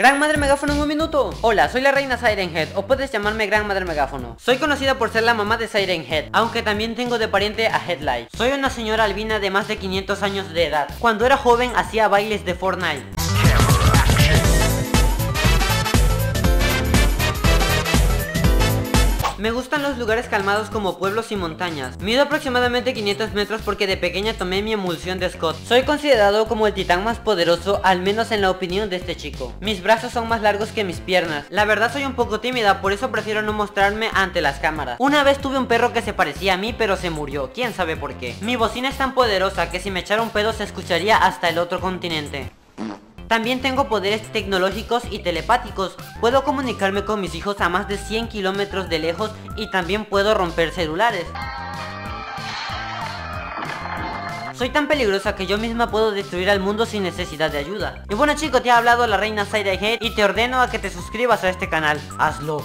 Gran Madre Megáfono en un minuto. Hola, soy la reina Siren Head, o puedes llamarme Gran Madre Megáfono. Soy conocida por ser la mamá de Siren Head, aunque también tengo de pariente a Headlight Soy una señora albina de más de 500 años de edad. Cuando era joven hacía bailes de Fortnite Me gustan los lugares calmados como pueblos y montañas. Mido aproximadamente 500 metros porque de pequeña tomé mi emulsión de Scott. Soy considerado como el titán más poderoso, al menos en la opinión de este chico. Mis brazos son más largos que mis piernas. La verdad soy un poco tímida, por eso prefiero no mostrarme ante las cámaras. Una vez tuve un perro que se parecía a mí, pero se murió. ¿Quién sabe por qué? Mi bocina es tan poderosa que si me echara un pedo se escucharía hasta el otro continente. También tengo poderes tecnológicos y telepáticos. Puedo comunicarme con mis hijos a más de 100 kilómetros de lejos y también puedo romper celulares. Soy tan peligrosa que yo misma puedo destruir al mundo sin necesidad de ayuda. Y bueno chicos, te ha hablado la reina Head y te ordeno a que te suscribas a este canal. Hazlo.